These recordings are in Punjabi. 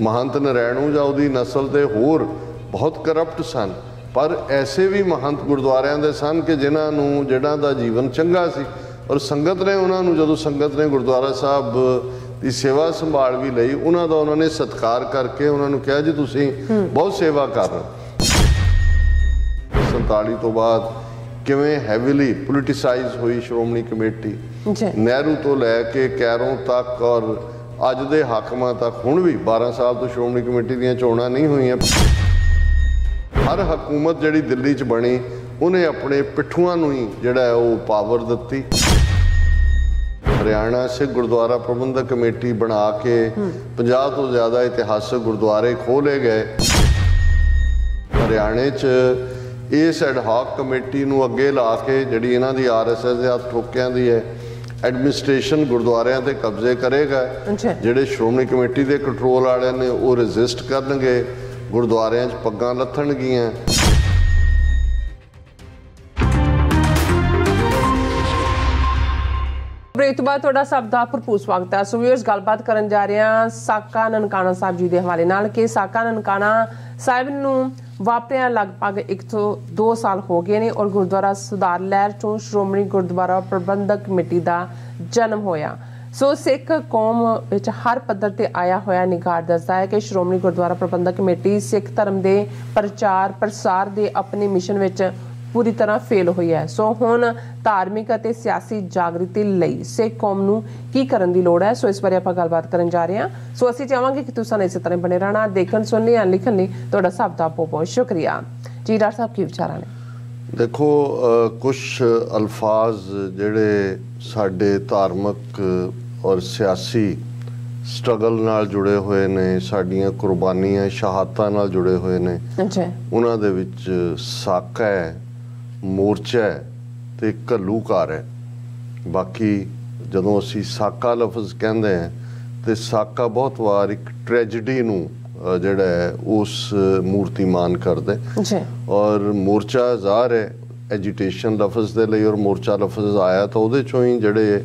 ਮਹੰਤ ਨਰੈਣੂ ਜਾਂ ਉਹਦੀ ਨਸਲ ਦੇ ਹੋਰ ਬਹੁਤ ਕਰਪਟ ਸਨ ਪਰ ਐਸੇ ਵੀ ਮਹੰਤ ਗੁਰਦੁਆਰਿਆਂ ਦੇ ਸਨ ਕਿ ਜਿਨ੍ਹਾਂ ਨੂੰ ਜਿਹੜਾ ਦਾ ਜੀਵਨ ਚੰਗਾ ਸੀ। ਔਰ ਸੰਗਤ ਨੇ ਉਹਨਾਂ ਨੂੰ ਜਦੋਂ ਸੰਗਤ ਨੇ ਗੁਰਦੁਆਰਾ ਸਾਹਿਬ ਦੀ ਸੇਵਾ ਸੰਭਾਲ ਵੀ ਲਈ ਉਹਨਾਂ ਦਾ ਉਹਨਾਂ ਨੇ ਸਤਿਕਾਰ ਕਰਕੇ ਉਹਨਾਂ ਨੂੰ ਕਿਹਾ ਜੀ ਤੁਸੀਂ ਬਹੁਤ ਸੇਵਾ ਕਰ ਰਹੇ ਹੋ। 47 ਤੋਂ ਬਾਅਦ ਕਿਵੇਂ ਹੈਵੀਲੀ ਪੋਲਿਟਿਸਾਈਜ਼ ਹੋਈ ਸ਼੍ਰੋਮਣੀ ਕਮੇਟੀ? ਜੀ। ਨਹਿਰੂ ਤੋਂ ਲੈ ਕੇ ਕੈਰੋਂ ਤੱਕ ਔਰ ਅੱਜ ਦੇ ਹਾਕਮਾਂ ਤੱਕ ਹੁਣ ਵੀ 12 ਸਾਲ ਤੋਂ ਸ਼੍ਰੋਮਣੀ ਕਮੇਟੀ ਦੀਆਂ ਚੋਣਾਂ ਨਹੀਂ ਹੋਈਆਂ। ਹਰ ਹਕੂਮਤ ਜਿਹੜੀ ਦਿੱਲੀ 'ਚ ਬਣੀ, ਉਹਨੇ ਆਪਣੇ ਪਿੱਠੂਆਂ ਨੂੰ ਹੀ ਜਿਹੜਾ ਉਹ ਪਾਵਰ ਦਿੱਤੀ। ਹਰਿਆਣਾ ਸਿੱਖ ਗੁਰਦੁਆਰਾ ਪ੍ਰਬੰਧਕ ਕਮੇਟੀ ਬਣਾ ਕੇ 50 ਤੋਂ ਜ਼ਿਆਦਾ ਇਤਿਹਾਸਕ ਗੁਰਦੁਆਰੇ ਖੋਲੇ ਗਏ। ਹਰਿਆਣੇ 'ਚ ਇਸ ਐਡਹਾਕ ਕਮੇਟੀ ਨੂੰ ਅੱਗੇ ਲਾ ਕੇ ਜਿਹੜੀ ਇਹਨਾਂ ਦੀ ਆਰਐਸਐਸ ਦੇ ਹੱਥ ਠੋਕਿਆਂ ਦੀ ਹੈ ਐਡਮਿਨਿਸਟ੍ਰੇਸ਼ਨ ਗੁਰਦੁਆਰਿਆਂ ਤੇ ਕਬਜ਼ੇ ਕਰੇਗਾ। ਜਿਹੜੇ ਸ਼੍ਰੋਮਣੀ ਕਮੇਟੀ ਦੇ ਕੰਟਰੋਲ ਵਾਲਿਆਂ ਨੇ ਉਹ ਰੈਜ਼ਿਸਟ ਕਰਨਗੇ ਗੁਰਦੁਆਰਿਆਂ 'ਚ ਪੱਗਾਂ ਲੱਥਣਗੀਆਂ। ਬ੍ਰੇਕ ਤੋਂ ਬਾਅਦ ਤੁਹਾਡਾ ਸਭ ਦਾ ਭਰਪੂਰ ਸਵਾਗਤ ਹੈ। ਸੋ ਵੀਅਰਸ ਗੱਲਬਾਤ ਕਰਨ ਜਾ ਰਹੇ ਹਾਂ ਸਾਕਾ ਨਨਕਾਣਾ ਸਾਹਿਬ ਜੀ ਦੇ ਹਵਾਲੇ ਨਾਲ ਕਿ ਸਾਕਾ ਨਨਕਾਣਾ ਸਾਹਿਬ ਨੂੰ ਵਾਪਰਿਆ ਲਗਭਗ 1 ਤੋਂ 2 ਸਾਲ ਹੋ ਗਏ ਨੇ ਔਰ ਗੁਰਦੁਆਰਾ ਸੁਧਾਰ ਲਹਿਰ ਚੋਂ ਸ਼੍ਰੋਮਣੀ ਗੁਰਦੁਆਰਾ ਪ੍ਰਬੰਧਕ ਕਮੇਟੀ ਦਾ ਜਨਮ ਹੋਇਆ। ਸੋ ਸਿੱਖ ਕੌਮ ਵਿੱਚ ਹਰ ਪੱਧਰ ਤੇ ਆਇਆ ਹੋਇਆ ਨਿਗਾਰ ਦੱਸਦਾ ਹੈ ਕਿ ਸ਼੍ਰੋਮਣੀ ਗੁਰਦੁਆਰਾ ਪ੍ਰਬੰਧਕ ਕਮੇਟੀ ਸਿੱਖ ਧਰਮ ਦੇ ਪ੍ਰਚਾਰ ਪ੍ਰਸਾਰ ਦੇ ਆਪਣੇ ਮਿਸ਼ਨ ਵਿੱਚ ਪੂਰੀ ਤਰ੍ਹਾਂ ਫੇਲ ਹੋਈ ਹੈ। ਸੋ ਹੁਣ ਧਾਰਮਿਕ ਅਤੇ ਸਿਆਸੀ ਜਾਗਰਤੀ ਲਈ ਸਿੱਖ ਕੌਮ ਨੂੰ ਕੀ ਕਰਨ ਦੀ ਲੋੜ ਹੈ? ਸੋ ਇਸ ਬਾਰੇ ਆਪਾਂ ਗੱਲਬਾਤ ਕਰਨ ਜਾ ਰਹੇ ਹਾਂ। ਸੋ ਅਸੀਂ ਚਾਹਾਂਗੇ ਕਿ ਤੁਸੀਂ ਇਸੇ ਤਰ੍ਹਾਂ ਬਣੇ ਰਹਿਣਾ ਦੇਖਣ ਸੁਣਨੇ ਜਾਂ ਲਿਖਣ ਲਈ ਤੁਹਾਡਾ ਸਭ ਦਾ ਬਹੁਤ ਬਹੁਤ ਸ਼ੁਕਰੀਆ। ਜੀ ਡਾਕਟਰ ਸਾਹਿਬ ਕੀ ਵਿਚਾਰਾਂ ਨੇ? ਦੇਖੋ ਕੁਝ ਅਲਫਾਜ਼ ਜਿਹੜੇ ਸਾਡੇ ਧਾਰਮਿਕ ਔਰ ਸਿਆਸੀ ਸਟਰਗਲ ਨਾਲ ਜੁੜੇ ਹੋਏ ਨੇ ਸਾਡੀਆਂ ਕੁਰਬਾਨੀਆਂ ਸ਼ਹਾਦਤਾਂ ਨਾਲ ਜੁੜੇ ਹੋਏ ਨੇ ਅੱਛਾ। ਉਹਨਾਂ ਦੇ ਵਿੱਚ ਸਾਕਾ ਹੈ। ਮੋਰਚਾ ਹੈ ਤੇ ਘੱਲੂਕਾਰ ਹੈ। ਬਾਕੀ ਜਦੋਂ ਅਸੀਂ ਸਾਕਾ ਲਫ਼ਜ਼ ਕਹਿੰਦੇ ਹਾਂ ਤੇ ਸਾਕਾ ਬਹੁਤ ਵਾਰ ਇੱਕ ਟ੍ਰੈਜੇਡੀ ਨੂੰ ਜਿਹੜਾ ਹੈ ਉਸ ਮੂਰਤੀਮਾਨ ਕਰਦੇ ਜੀ। ਔਰ ਮੋਰਚਾ ਜ਼ਾਹਰ ਹੈ ਐਜੀਟੇਸ਼ਨ ਲਫ਼ਜ਼ ਦੇ ਲਈ ਔਰ ਮੋਰਚਾ ਲਫ਼ਜ਼ ਆਇਆ ਤਾਂ ਉਹਦੇ ਚੋਂ ਹੀ ਜਿਹੜੇ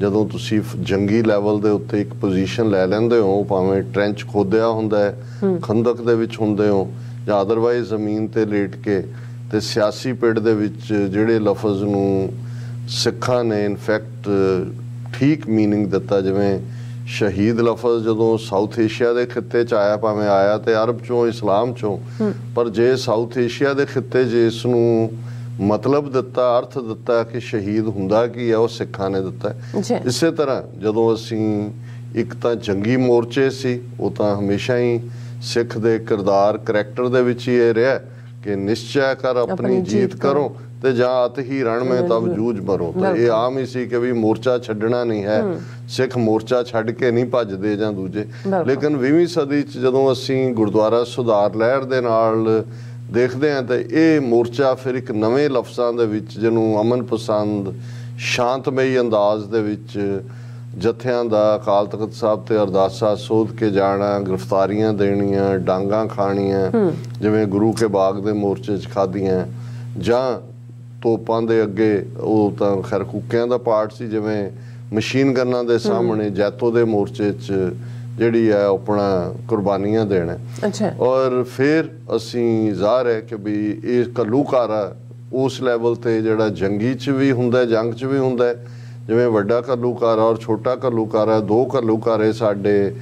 ਜਦੋਂ ਤੁਸੀਂ ਜੰਗੀ ਲੈਵਲ ਦੇ ਉੱਤੇ ਇੱਕ ਪੋਜੀਸ਼ਨ ਲੈ ਲੈਂਦੇ ਹੋ ਭਾਵੇਂ ਟ੍ਰੈਂਚ ਖੋਦਿਆ ਹੁੰਦਾ ਹੈ ਖੰਦਕ ਦੇ ਵਿੱਚ ਹੁੰਦੇ ਹੋ ਜਾਂ ਅਦਰਵਾਈਜ਼ ਜ਼ਮੀਨ ਤੇ ਲੇਟ ਕੇ ਤੇ ਸਿਆਸੀ ਪਿੜ ਦੇ ਵਿੱਚ ਜਿਹੜੇ ਲਫ਼ਜ਼ ਨੂੰ ਸਿੱਖਾਂ ਨੇ ਇਨਫੈਕਟ ਠੀਕ मीनिंग ਦਿੱਤਾ ਜਿਵੇਂ ਸ਼ਹੀਦ ਲਫ਼ਜ਼ ਜਦੋਂ ਸਾਊਥ ਏਸ਼ੀਆ ਦੇ ਖਿੱਤੇ ਚ ਆਇਆ ਭਾਵੇਂ ਆਇਆ ਤੇ ਅਰਬ ਚੋਂ ਇਸਲਾਮ ਚੋਂ ਪਰ ਜੇ ਸਾਊਥ ਏਸ਼ੀਆ ਦੇ ਖਿੱਤੇ 'ਚ ਇਸ ਨੂੰ ਮਤਲਬ ਦਿੱਤਾ ਅਰਥ ਦਿੱਤਾ ਕਿ ਸ਼ਹੀਦ ਹੁੰਦਾ ਕੀ ਹੈ ਉਹ ਸਿੱਖਾਂ ਨੇ ਦਿੱਤਾ ਹੈ। ਜੀ ਇਸੇ ਤਰ੍ਹਾਂ ਜਦੋਂ ਅਸੀਂ ਇੱਕ ਤਾਂ ਜੰਗੀ ਮੋਰਚੇ ਸੀ ਉਹ ਤਾਂ ਹਮੇਸ਼ਾ ਹੀ ਸਿੱਖ ਦੇ ਕਿਰਦਾਰ ਕਰੈਕਟਰ ਦੇ ਵਿੱਚ ਹੀ ਇਹ ਰਿਹਾ ਕਿ ਨਿਸ਼ਚੈ ਕਰ ਆਪਣੀ ਆਪਣੀ ਜੀਤ ਜੀਤ ਕਰੋ ਤੇ ਜਾਂ ਅਤ ਹੀ ਰਣ ਮੈਂ ਤਬ ਜੂਝ ਮਰੋ। ਤਾਂ ਇਹ ਆਮ ਹੀ ਸੀ ਕਿ ਵੀ ਮੋਰਚਾ ਛੱਡਣਾ ਨਹੀਂ ਹੈ। ਸਿੱਖ ਮੋਰਚਾ ਛੱਡ ਕੇ ਨਹੀਂ ਭੱਜਦੇ ਜਾਂ ਦੂਜੇ। ਲੇਕਿਨ 20ਵੀਂ ਸਦੀ ਚ ਜਦੋਂ ਅਸੀਂ ਗੁਰਦੁਆਰਾ ਸੁਧਾਰ ਲਹਿਰ ਦੇ ਨਾਲ ਦੇਖਦੇ ਹਾਂ ਤਾਂ ਇਹ ਮੋਰਚਾ ਫਿਰ ਇੱਕ ਨਵੇਂ ਲਫ਼ਜ਼ਾਂ ਦੇ ਵਿੱਚ ਜਿਹਨੂੰ ਅਮਨ ਪਸੰਦ ਸ਼ਾਂਤਮਈ ਅੰਦਾਜ਼ ਦੇ ਵਿੱਚ ਜਥਿਆਂ ਦਾ ਅਕਾਲ ਤਖਤ ਸਾਹਿਬ ਤੇ ਅਰਦਾਸਾ ਸੋਧ ਕੇ ਜਾਣਾ ਗ੍ਰਿਫਤਾਰੀਆਂ ਦੇਣੀਆਂ ਡਾਂਗਾ ਖਾਣੀਆਂ ਜਿਵੇਂ ਗੁਰੂ ਕੇ ਬਾਗ ਦੇ ਮੋਰਚੇ 'ਚ ਖਾਧੀਆਂ ਜਾਂ ਤੋਪਾਂ ਦੇ ਅੱਗੇ ਉਹ ਤਾਂ ਖੈਰ ਕੁੱਕਿਆਂ ਦਾ ਪਾਰਟ ਸੀ ਜਿਵੇਂ ਮਸ਼ੀਨ ਗਨਾਂ ਦੇ ਸਾਹਮਣੇ ਜੈਤੋ ਦੇ ਮੋਰਚੇ 'ਚ ਜਿਹੜੀ ਹੈ ਆਪਣਾ ਕੁਰਬਾਨੀਆਂ ਦੇਣਾ। ਅੱਛਾ। ਔਰ ਫਿਰ ਅਸੀਂ ਜ਼ਾਹਰ ਹੈ ਕਿ ਵੀ ਇਹ ਘੱਲੂਕਾਰਾ ਉਸ ਲੈਵਲ ਤੇ ਜਿਹੜਾ ਜੰਗੀ 'ਚ ਵੀ ਹੁੰਦਾ ਜੰਗ 'ਚ ਵੀ ਹੁੰਦਾ ਹੈ। ਜਿਵੇਂ ਵੱਡਾ ਘੱਲੂਕਾਰਾ ਔਰ ਛੋਟਾ ਘੱਲੂਕਾਰਾ ਦੋ ਘੱਲੂਕਾਰੇ ਸਾਡੇ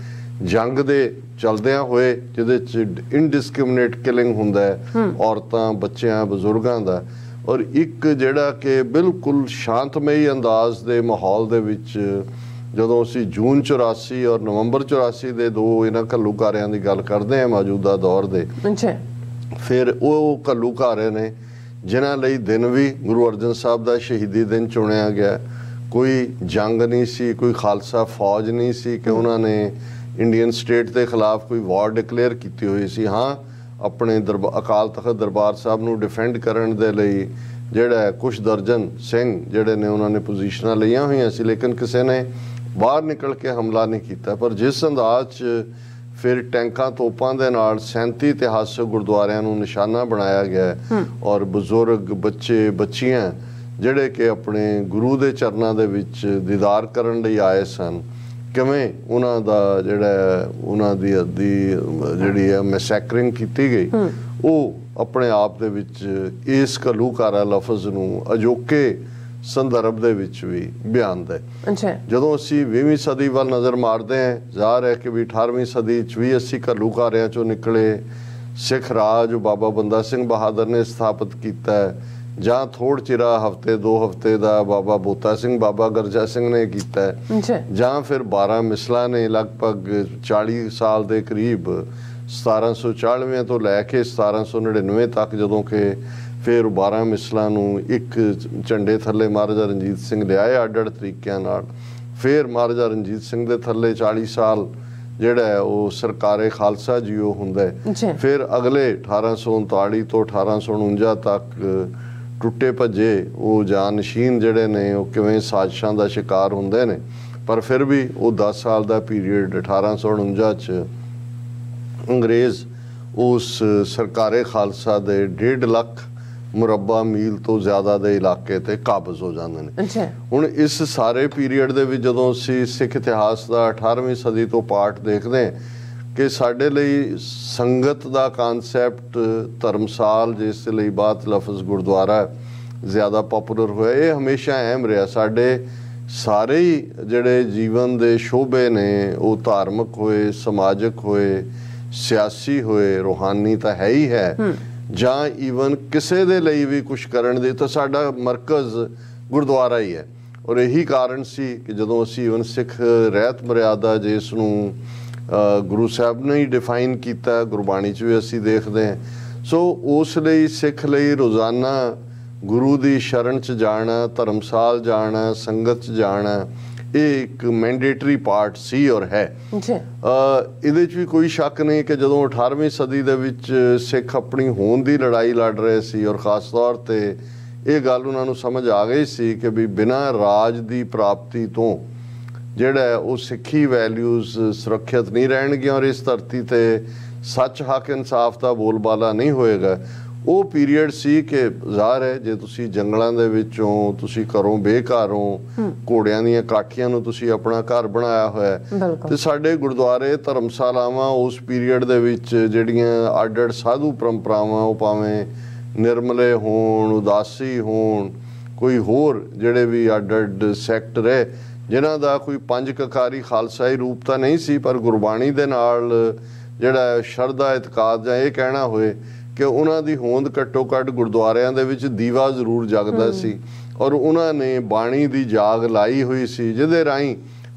ਜੰਗ ਦੇ ਚਲਦਿਆਂ ਹੋਏ ਜਿਹਦੇ 'ਚ ਇਨਡਿਸਕ੍ਰਿਮੀਨੇਟ ਕਿਲਿੰਗ ਹੁੰਦਾ ਹੈ ਔਰਤਾਂ ਬੱਚਿਆਂ ਬਜ਼ੁਰਗਾਂ ਦਾ। ਔਰ ਇੱਕ ਜਿਹੜਾ ਕਿ ਬਿਲਕੁਲ ਸ਼ਾਂਤਮਈ ਅੰਦਾਜ਼ ਦੇ ਮਾਹੌਲ ਦੇ ਵਿੱਚ ਜਦੋਂ ਅਸੀਂ ਜੂਨ 84 ਔਰ ਨਵੰਬਰ 84 ਦੇ ਦੋ ਇਹਨਾਂ ਘੱਲੂਕਾਰਿਆਂ ਦੀ ਗੱਲ ਕਰਦੇ ਹਾਂ ਮੌਜੂਦਾ ਦੌਰ ਦੇ ਅੱਛਾ। ਫਿਰ ਉਹ ਘੱਲੂਕਾਰੇ ਨੇ ਜਿਨ੍ਹਾਂ ਲਈ ਦਿਨ ਵੀ ਗੁਰੂ ਅਰਜਨ ਸਾਹਿਬ ਦਾ ਸ਼ਹੀਦੀ ਦਿਨ ਚੁਣਿਆ ਗਿਆ। ਕੋਈ ਜੰਗ ਨਹੀਂ ਸੀ ਕੋਈ ਖਾਲਸਾ ਫੌਜ ਨਹੀਂ ਸੀ ਕਿ ਉਹਨਾਂ ਨੇ ਇੰਡੀਅਨ ਸਟੇਟ ਦੇ ਖਿਲਾਫ ਕੋਈ ਵਾਰ ਡਿਕਲੇਅਰ ਕੀਤੀ ਹੋਈ ਸੀ। ਹਾਂ ਆਪਣੇ ਅਕਾਲ ਤਖਤ ਦਰਬਾਰ ਸਾਹਿਬ ਨੂੰ ਡਿਫੈਂਡ ਕਰਨ ਦੇ ਲਈ ਜਿਹੜਾ ਕੁਝ ਦਰਜਨ ਸਿੰਘ ਜਿਹੜੇ ਨੇ ਉਹਨਾਂ ਨੇ ਪੋਜੀਸ਼ਨਾਂ ਲਈਆਂ ਹੋਈਆਂ ਸੀ ਲੇਕਿਨ ਕਿਸੇ ਨੇ ਬਾਹਰ ਨਿਕਲ ਕੇ ਹਮਲਾ ਨਹੀਂ ਕੀਤਾ। ਪਰ ਜਿਸ ਅੰਦਾਜ਼ 'ਚ ਫਿਰ ਟੈਂਕਾਂ ਤੋਪਾਂ ਦੇ ਨਾਲ 37 ਇਤਿਹਾਸਕ ਗੁਰਦੁਆਰਿਆਂ ਨੂੰ ਨਿਸ਼ਾਨਾ ਬਣਾਇਆ ਗਿਆ ਔਰ ਬਜ਼ੁਰਗ ਬੱਚੇ ਬੱਚੀਆਂ ਜਿਹੜੇ ਕਿ ਆਪਣੇ ਗੁਰੂ ਦੇ ਚਰਨਾਂ ਦੇ ਵਿੱਚ ਦੀਦਾਰ ਕਰਨ ਲਈ ਆਏ ਸਨ ਕਿਵੇਂ ਉਹਨਾਂ ਦਾ ਜਿਹੜਾ ਉਹਨਾਂ ਦੀ ਅੱਧੀ ਜਿਹੜੀ ਹੈ ਮੈਸੈਕਰਿੰਗ ਕੀਤੀ ਗਈ ਉਹ ਆਪਣੇ ਆਪ ਦੇ ਵਿੱਚ ਇਸ ਘੱਲੂਕਾਰਾ ਲਫ਼ਜ਼ ਨੂੰ ਅਜੋਕੇ ਸੰਦਰਭ ਦੇ ਵਿੱਚ ਵੀ ਬਿਆਨਦਾ ਹੈ ਜਦੋਂ ਅਸੀਂ 20ਵੀਂ ਸਦੀ ਵੱਲ ਨਜ਼ਰ ਮਾਰਦੇ ਹਾਂ ਜ਼ਾਹਰ ਹੈ ਕਿ ਵੀ 18ਵੀਂ ਸਦੀ ਚ ਵੀ ਅਸੀਂ ਘੱਲੂਕਾਰਿਆਂ ਚੋਂ ਨਿਕਲੇ ਸਿੱਖ ਰਾਜ ਬਾਬਾ ਬੰਦਾ ਸਿੰਘ ਬਹਾਦਰ ਨੇ ਸਥਾਪਿਤ ਕੀਤਾ ਹੈ ਜਾਂ ਥੋੜ ਚਿਰਾ ਹਫ਼ਤੇ ਦੋ ਹਫ਼ਤੇ ਦਾ ਬਾਬਾ ਬੋਤਾ ਸਿੰਘ ਬਾਬਾ ਗਰਜਾ ਸਿੰਘ ਨੇ ਕੀਤਾ ਜਾਂ। ਫਿਰ 12 ਮਿਸਲਾਂ ਨੇ ਲਗਭਗ 40 ਸਾਲ ਦੇ ਕਰੀਬ 1794 ਤੋਂ ਲੈ ਕੇ 1799 ਤੱਕ ਜਦੋਂ ਕਿ ਫਿਰ 12 ਮਿਸਲਾਂ ਨੂੰ ਇੱਕ ਝੰਡੇ ਥੱਲੇ ਮਹਾਰਾਜਾ ਰਣਜੀਤ ਸਿੰਘ ਲਿਆਏ ਅੱਡ ਅੱਡ ਤਰੀਕਿਆਂ ਨਾਲ। ਫਿਰ ਮਹਾਰਾਜਾ ਰਣਜੀਤ ਸਿੰਘ ਦੇ ਥੱਲੇ 40 ਸਾਲ ਜਿਹੜਾ ਹੈ ਉਹ ਸਰਕਾਰੇ ਖਾਲਸਾ ਜੀਓ ਹੁੰਦਾ ਹੈ। ਫਿਰ ਅਗਲੇ 1839 ਤੋਂ 1849 ਤੱਕ ਟੁੱਟੇ ਭੱਜੇ ਉਹ ਜਾਨਸ਼ੀਨ ਜਿਹੜੇ ਨੇ ਉਹ ਕਿਵੇਂ ਸਾਜ਼ਿਸ਼ਾਂ ਦਾ ਸ਼ਿਕਾਰ ਹੁੰਦੇ ਨੇ। ਪਰ ਫਿਰ ਵੀ ਉਹ 10 ਸਾਲ ਦਾ ਪੀਰੀਅਡ 1849 ਚ ਅੰਗਰੇਜ਼ ਉਸ ਸਰਕਾਰੇ ਖਾਲਸਾ ਦੇ 1.5 ਲੱਖ ਮੁਰੱਬਾ ਮੀਲ ਤੋਂ ਜ਼ਿਆਦਾ ਦੇ ਇਲਾਕੇ ਤੇ ਕਾਬਜ਼ ਹੋ ਜਾਂਦੇ ਨੇ। ਅੱਛਾ। ਹੁਣ ਇਸ ਸਾਰੇ ਪੀਰੀਅਡ ਦੇ ਵਿੱਚ ਜਦੋਂ ਅਸੀਂ ਸਿੱਖ ਇਤਿਹਾਸ ਦਾ 18ਵੀਂ ਸਦੀ ਤੋਂ ਪਾਠ ਦੇਖਦੇ ਹਾਂ ਕਿ ਸਾਡੇ ਲਈ ਸੰਗਤ ਦਾ ਕਨਸੈਪਟ ਧਰਮਸਾਲ ਜਿਸ ਲਈ ਬਾਤ ਲਫ਼ਜ਼ ਗੁਰਦੁਆਰਾ ਜ਼ਿਆਦਾ ਪਪੂਲਰ ਹੋਇਆ ਇਹ ਹਮੇਸ਼ਾ ਅਹਿਮ ਰਿਹਾ। ਸਾਡੇ ਸਾਰੇ ਹੀ ਜਿਹੜੇ ਜੀਵਨ ਦੇ ਸ਼ੋਭੇ ਨੇ ਉਹ ਧਾਰਮਿਕ ਹੋਏ ਸਮਾਜਿਕ ਹੋਏ ਸਿਆਸੀ ਹੋਏ ਰੂਹਾਨੀ ਤਾਂ ਹੈ ਹੀ ਹੈ। ਜਾਂ ਈਵਨ ਕਿਸੇ ਦੇ ਲਈ ਵੀ ਕੁਝ ਕਰਨ ਦੇ ਤਾਂ ਸਾਡਾ ਮਰਕਜ਼ ਗੁਰਦੁਆਰਾ ਹੀ ਹੈ। ਔਰ ਇਹੀ ਕਾਰਨ ਸੀ ਕਿ ਜਦੋਂ ਅਸੀਂ ਈਵਨ ਸਿੱਖ ਰਹਿਤ ਮਰਿਆਦਾ ਜਿਸ ਨੂੰ ਗੁਰੂ ਸਾਹਿਬ ਨੇ ਹੀ ਡਿਫਾਈਨ ਕੀਤਾ ਗੁਰਬਾਣੀ 'ਚ ਵੀ ਅਸੀਂ ਦੇਖਦੇ ਹਾਂ। ਸੋ ਉਸ ਲਈ ਸਿੱਖ ਲਈ ਰੋਜ਼ਾਨਾ ਗੁਰੂ ਦੀ ਸ਼ਰਨ 'ਚ ਜਾਣਾ ਧਰਮਸਾਲ ਜਾਣਾ ਸੰਗਤ 'ਚ ਜਾਣਾ ਇਹ ਇੱਕ ਮੈਂਡੇਟਰੀ ਪਾਰਟ ਸੀ ਔਰ ਹੈ। ਅ, ਇਹਦੇ 'ਚ ਵੀ ਕੋਈ ਸ਼ੱਕ ਨਹੀਂ ਕਿ ਜਦੋਂ 18ਵੀਂ ਸਦੀ ਦੇ ਵਿੱਚ ਸਿੱਖ ਆਪਣੀ ਹੋਂਦ ਦੀ ਲੜਾਈ ਲੜ ਰਹੇ ਸੀ ਔਰ ਖਾਸ ਤੌਰ ਤੇ ਇਹ ਗੱਲ ਉਹਨਾਂ ਨੂੰ ਸਮਝ ਆ ਗਈ ਸੀ ਕਿ ਵੀ ਬਿਨਾਂ ਰਾਜ ਦੀ ਪ੍ਰਾਪਤੀ ਤੋਂ ਜਿਹੜਾ ਹੈ ਉਹ ਸਿੱਖੀ ਵੈਲਿਊਜ਼ ਸੁਰੱਖਿਅਤ ਨਹੀਂ ਰਹਿਣਗੀਆਂ ਔਰ ਇਸ ਧਰਤੀ ਤੇ ਸੱਚ ਹੱਕ ਇਨਸਾਫ ਦਾ ਬੋਲਬਾਲਾ ਨਹੀਂ ਹੋਏਗਾ ਉਹ ਪੀਰੀਅਡ ਸੀ ਕਿ ਜ਼ਾਹਰ ਹੈ ਜੇ ਤੁਸੀਂ ਜੰਗਲਾਂ ਦੇ ਵਿੱਚੋਂ ਤੁਸੀਂ ਘਰੋਂ ਬੇਘਰੋਂ ਘੋੜਿਆਂ ਦੀਆਂ ਕਾਠੀਆਂ ਨੂੰ ਤੁਸੀਂ ਆਪਣਾ ਘਰ ਬਣਾਇਆ ਹੋਇਆ ਹੈ। ਤੇ ਸਾਡੇ ਗੁਰਦੁਆਰੇ ਧਰਮਸ਼ਾਲਾਵਾਂ ਉਸ ਪੀਰੀਅਡ ਦੇ ਵਿੱਚ ਜਿਹੜੀਆਂ ਅੱਡ-ਅੱਡ ਸਾਧੂ ਪਰੰਪਰਾਵਾਂ ਉਹ ਭਾਵੇਂ ਨਿਰਮਲੇ ਹੋਣ ਉਦਾਸੀ ਹੋਣ ਕੋਈ ਹੋਰ ਜਿਹੜੇ ਵੀ ਅੱਡ-ਅੱਡ ਸੈਕਟ ਰਹੇ ਜਿਨ੍ਹਾਂ ਦਾ ਕੋਈ ਪੰਜ ਕਕਾਰੀ ਖਾਲਸਾਈ ਰੂਪ ਤਾਂ ਨਹੀਂ ਸੀ, ਪਰ ਗੁਰਬਾਣੀ ਦੇ ਨਾਲ ਜਿਹੜਾ ਸ਼ਰਧਾ ਇਤਕਾਦ ਜਾਂ ਇਹ ਕਹਿਣਾ ਹੋਏ ਕਿ ਉਹਨਾਂ ਦੀ ਹੋਂਦ ਘੱਟੋ ਘੱਟ ਗੁਰਦੁਆਰਿਆਂ ਦੇ ਵਿੱਚ ਦੀਵਾ ਜ਼ਰੂਰ ਜਗਦਾ ਸੀ ਔਰ ਉਹਨਾਂ ਨੇ ਬਾਣੀ ਦੀ ਜਾਗ ਲਾਈ ਹੋਈ ਸੀ, ਜਿਹਦੇ ਰਾਹੀਂ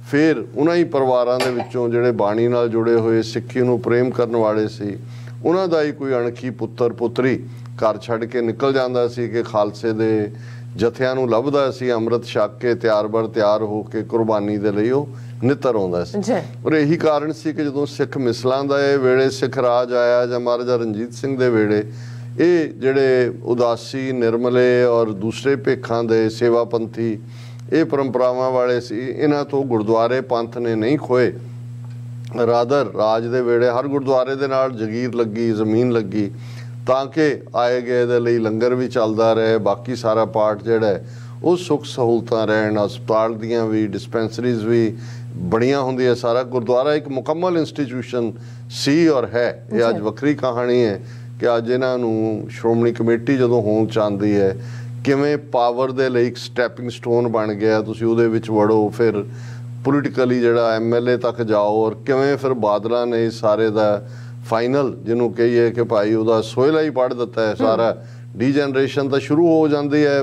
ਫਿਰ ਉਹਨਾਂ ਹੀ ਪਰਿਵਾਰਾਂ ਦੇ ਵਿੱਚੋਂ ਜਿਹੜੇ ਬਾਣੀ ਨਾਲ ਜੁੜੇ ਹੋਏ ਸਿੱਖੀ ਨੂੰ ਪ੍ਰੇਮ ਕਰਨ ਵਾਲੇ ਸੀ, ਉਹਨਾਂ ਦਾ ਹੀ ਕੋਈ ਅਣਖੀ ਪੁੱਤਰ ਪੁੱਤਰੀ ਘਰ ਛੱਡ ਕੇ ਨਿਕਲ ਜਾਂਦਾ ਸੀ ਕਿ ਖਾਲਸੇ ਦੇ ਜਥਿਆਂ ਨੂੰ ਲੱਭਦਾ ਸੀ ਅੰਮ੍ਰਿਤ ਛਕ ਕੇ ਤਿਆਰ ਬਰ ਤਿਆਰ ਹੋ ਕੇ ਕੁਰਬਾਨੀ ਦੇ ਲਈ ਉਹ ਨਿੱਤਰ ਆਉਂਦਾ ਸੀ। ਔਰ ਇਹੀ ਕਾਰਨ ਸੀ ਕਿ ਜਦੋਂ ਸਿੱਖ ਮਿਸਲਾਂ ਦਾ ਇਹ ਵੇਲੇ ਸਿੱਖ ਰਾਜ ਆਇਆ ਜਾਂ ਮਹਾਰਾਜਾ ਰਣਜੀਤ ਸਿੰਘ ਦੇ ਵੇਲੇ ਇਹ ਜਿਹੜੇ ਉਦਾਸੀ ਨਿਰਮਲੇ ਔਰ ਦੂਸਰੇ ਭੇਖਾਂ ਦੇ ਸੇਵਾਪੰਥੀ ਇਹ ਪਰੰਪਰਾਵਾਂ ਵਾਲੇ ਸੀ ਇਹਨਾਂ ਤੋਂ ਗੁਰਦੁਆਰੇ ਪੰਥ ਨੇ ਨਹੀਂ ਖੋਏ। ਰਾਦਰ ਰਾਜ ਦੇ ਵੇੜੇ ਹਰ ਗੁਰਦੁਆਰੇ ਦੇ ਨਾਲ ਜਗੀਰ ਲੱਗੀ ਜ਼ਮੀਨ ਲੱਗੀ ਤਾਂ ਕਿ ਆਏ ਗਏ ਦੇ ਲਈ ਲੰਗਰ ਵੀ ਚੱਲਦਾ ਰਹੇ ਬਾਕੀ ਸਾਰਾ ਪਾਰਟ ਜਿਹੜਾ ਹੈ ਉਹ ਸੁੱਖ ਸਹੂਲਤਾਂ ਰਹਿਣ ਹਸਪਤਾਲ ਦੀਆਂ ਵੀ ਡਿਸਪੈਂਸਰੀਜ਼ ਵੀ ਬੜੀਆਂ ਹੁੰਦੀਆਂ ਸਾਰਾ ਗੁਰਦੁਆਰਾ ਇੱਕ ਮੁਕੰਮਲ ਇੰਸਟੀਟਿਊਸ਼ਨ ਸੀ ਔਰ ਹੈ। ਇਹ ਅੱਜ ਵੱਖਰੀ ਕਹਾਣੀ ਹੈ ਕਿ ਅੱਜ ਇਹਨਾਂ ਨੂੰ ਸ਼੍ਰੋਮਣੀ ਕਮੇਟੀ ਜਦੋਂ ਹੋਣ ਚਾਹੁੰਦੀ ਹੈ ਕਿਵੇਂ ਪਾਵਰ ਦੇ ਲਈ ਇੱਕ ਸਟੈਪਿੰਗ ਸਟੋਨ ਬਣ ਗਿਆ ਤੁਸੀਂ ਉਹਦੇ ਵਿੱਚ ਵੜੋ ਫਿਰ ਪੋਲੀਟੀਕਲੀ ਜਿਹੜਾ ਐਮਐਲਏ ਤੱਕ ਜਾਓ ਔਰ ਕਿਵੇਂ ਫਿਰ ਬਾਦਲਾਂ ਨੇ ਸਾਰੇ ਦਾ ਫਾਈਨਲ ਜਿਹਨੂੰ ਕਹੀਏ ਕਿ ਭਾਈ ਉਹਦਾ ਸੋਇਲਾ ਹੀ ਪੜ ਦਿੱਤਾ ਹੈ ਸਾਰਾ। ਡੀਜਨਰੇਸ਼ਨ ਤਾਂ ਸ਼ੁਰੂ ਹੋ ਜਾਂਦੀ ਹੈ